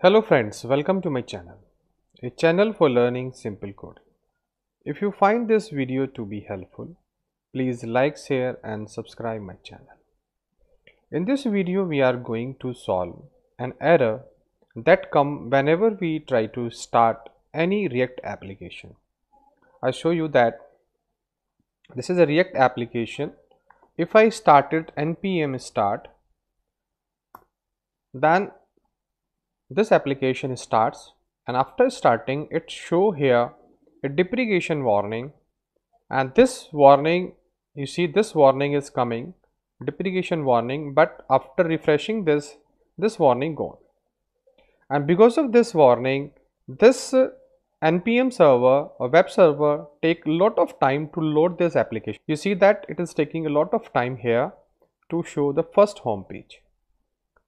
Hello friends, welcome to my channel, a channel for learning simple code. If you find this video to be helpful, please like, share and subscribe my channel. In this video, we are going to solve an error that come whenever we try to start any React application. I show you that this is a React application. If I started npm start, then this application starts and after starting it show here a deprecation warning. And this warning you see this warning is coming deprecation warning but after refreshing this this warning gone. And because of this warning this npm server or web server take lot of time to load this application. You see that it is taking a lot of time here to show the first home page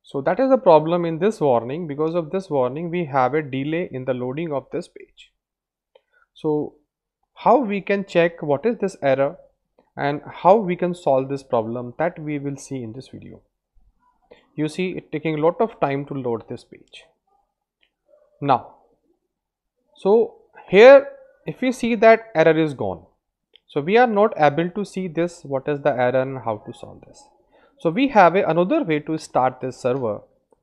so that is a problem in this warning because of this warning we have a delay in the loading of this page. So how we can check what is this error and how we can solve this problem that we will see in this video. You see it taking a lot of time to load this page. Now, so here if we see that error is gone. So we are not able to see this what is the error and how to solve this. So we have a, another way to start this server.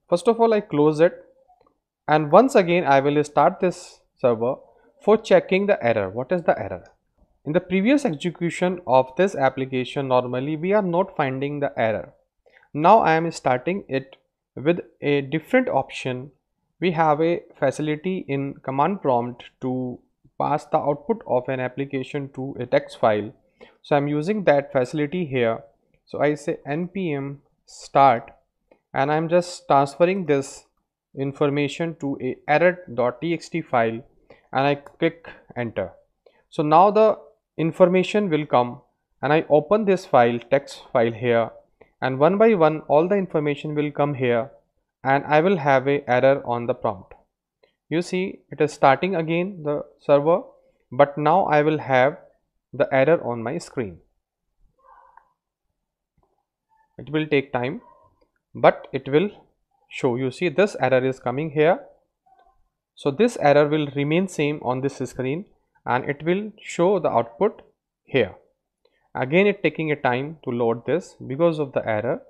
First of all, I close it and once again I will start this server for checking the error. What is the error? In the previous execution of this application, normally we are not finding the error. Now I am starting it with a different option. We have a facility in command prompt to pass the output of an application to a text file. So I'm using that facility here so I say npm start and I'm just transferring this information to a error.txt file and I click enter. So now the information will come and I open this file text file here and one by one all the information will come here and I will have a error on the prompt. You see it is starting again the server but now I will have the error on my screen it will take time but it will show. You see this error is coming here. So this error will remain same on this screen and it will show the output here. Again it taking a time to load this because of the error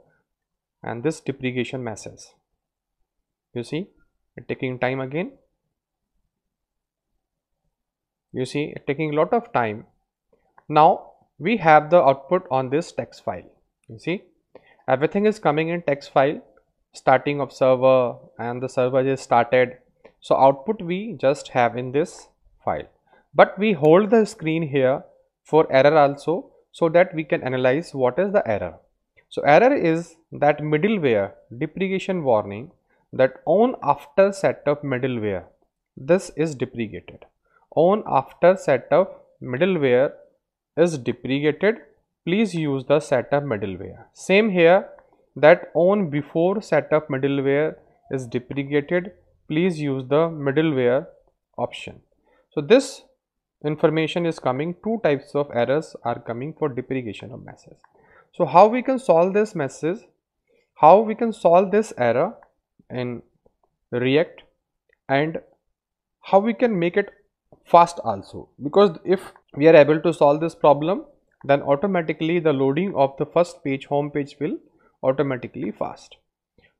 and this deprecation message you see it taking time again. You see it taking a lot of time. Now we have the output on this text file. You see everything is coming in text file starting of server and the server is started. So output we just have in this file. But we hold the screen here for error also so that we can analyze what is the error. So error is that middleware deprecation warning that on after setup middleware this is deprecated. On after setup middleware is deprecated please use the setup middleware. Same here that on before setup middleware is deprecated, please use the middleware option. So this information is coming, two types of errors are coming for deprecation of message. So how we can solve this message, how we can solve this error in React and how we can make it fast also because if we are able to solve this problem then automatically the loading of the first page home page will automatically fast.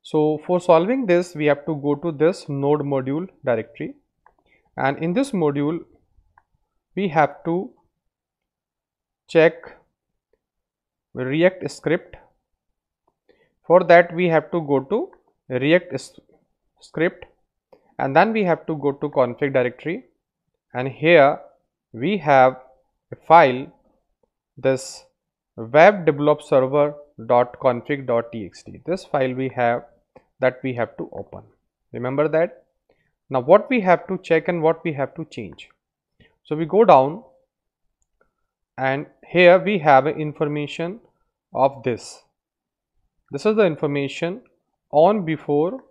So for solving this we have to go to this node module directory. And in this module we have to check react script. For that we have to go to react script. And then we have to go to config directory. And here we have a file this webpack dev server dot config dot txt this file we have that we have to open. Remember that? Now what we have to check and what we have to change. So we go down and here we have information of this. This is the information on before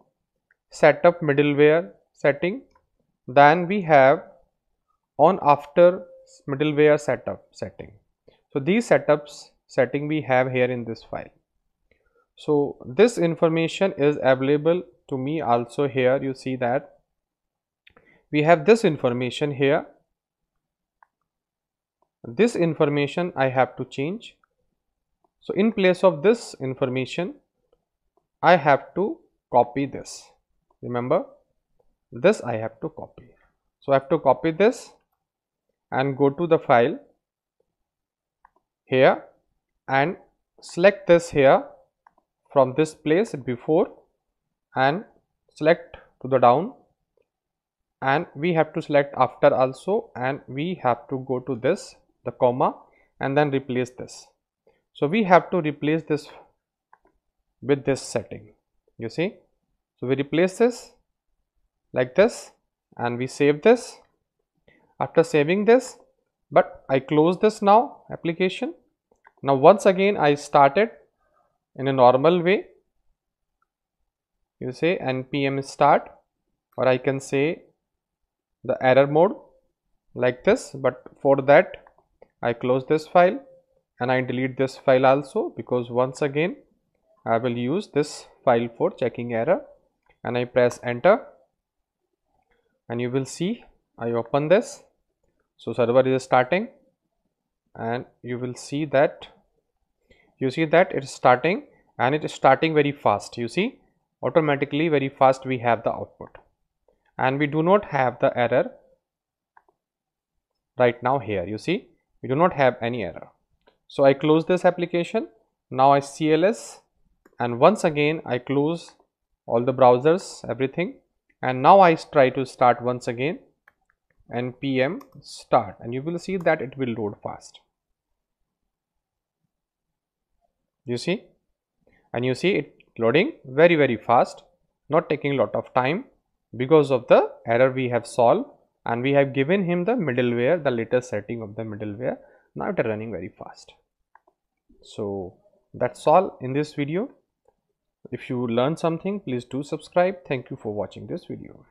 setup middleware setting then we have on after middleware setup setting so these setups setting we have here in this file. so this information is available to me also here. You see that we have this information here. This information I have to change. So in place of this information I have to copy this. Remember? This I have to copy. So I have to copy this and go to the file here and select this here from this place before and select to the down and we have to select after also and we have to go to this the comma and then replace this. So we have to replace this with this setting you see. So we replace this like this and we save this. After saving this but I close this now application. Now once again I started in a normal way. You say npm start or I can say the error mode like this. But for that I close this file and I delete this file also because once again I will use this file for checking error. And I press enter. And you will see I open this so server is starting and you will see that you see that it is starting and it is starting very fast. You see automatically very fast we have the output and we do not have the error right now here. You see we do not have any error. So i close this application. Now i cls and once again i close all the browsers everything. And now i try to start once again npm start and you will see that it will load fast. You see? And you see it loading very very fast not taking a lot of time because of the error we have solved and we have given him the middleware the latest setting of the middleware. Now it is running very fast. So that's all in this video. If you learned something please do subscribe. Thank you for watching this video